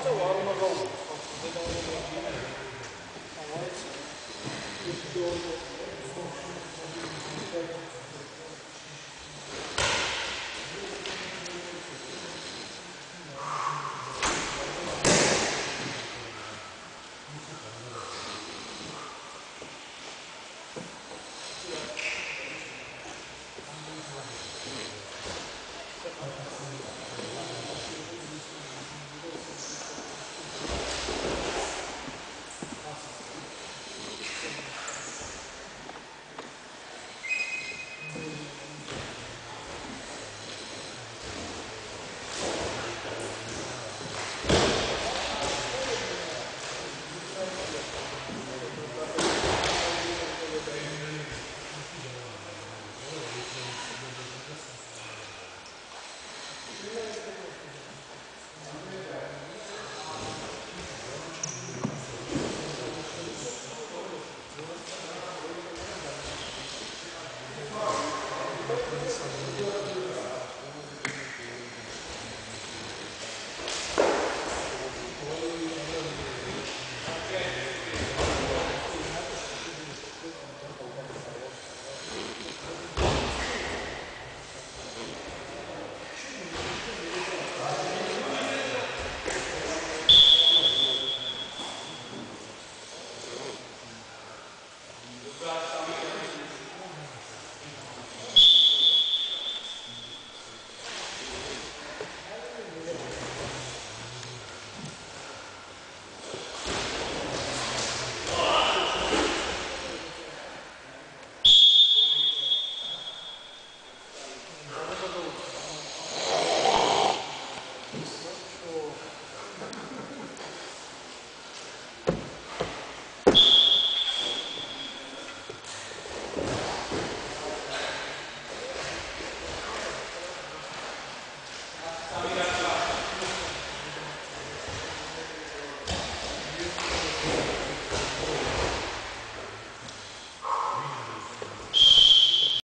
ちはワール something